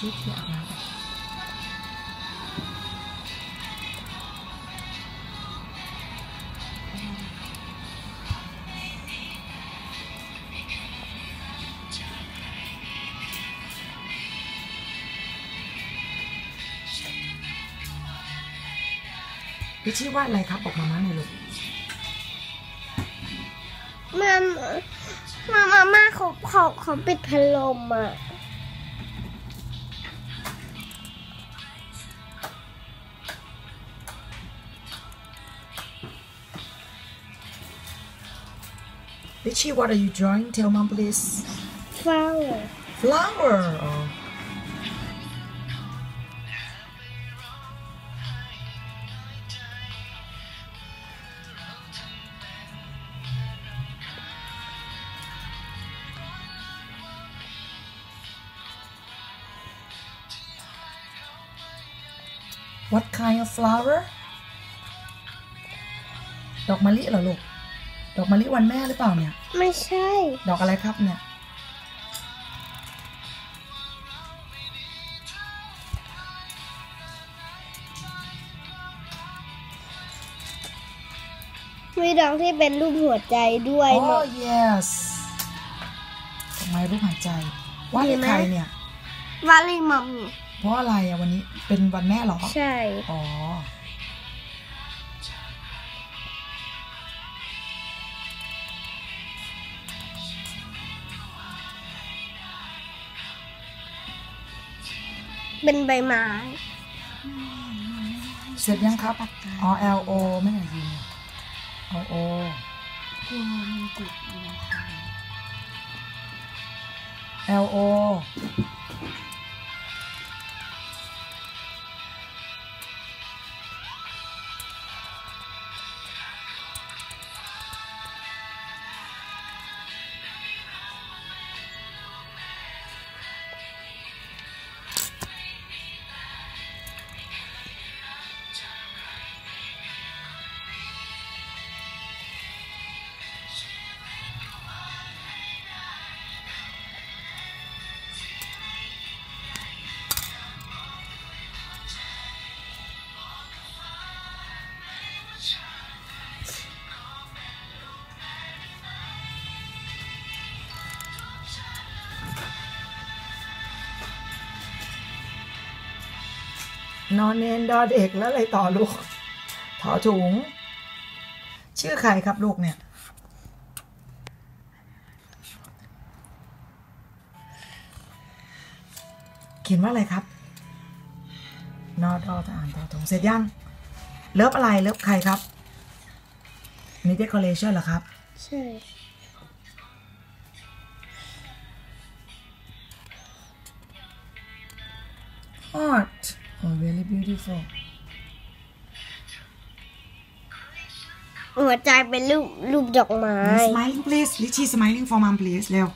ชุดที่อาบน้ำไปพี่ชี้วาดอะไรครับบอกมาม่าหน่อยลูกมามามาม่าเขาเขาเขาปิดพัดลมอะ Richie what are you drawing tell mom please เฝ้า flower oh. What kind of flower ดอกมะลิเหรอลูก ดอกมะลิวันแม่หรือเปล่าเนี่ย ไม่ใช่ ดอกอะไรครับเนี่ย มีดอกที่เป็นรูปหัวใจด้วยอ๋เนออะ yes ทำไมรูปหายใจว่าเลขใครเนี่ยวาลีมัมเนี่ย เพราะอะไรอะวันนี้เป็นวันแม่เหรอ ใช่ อ๋อ เป็นใบไม้ เสร็จยังครับอ๋อ L O ไม่ไหนยิง L O กลัวมันติดนะคะ L O นอนเนนดอเด็กแล้วอะไรต่อลูกถอถุง ชื่อใครครับลูกเนี่ย เขียนว่าอะไรครับ นอดอทหารต่อถุงเสร็จยัง love อะไร love ใครครับนี่ decoration เหรอครับ ใช่ heart oh really beautiful หัวใจเป็นรูปรูปดอกไม้ smiling please Richie smiling for mom please เร็ว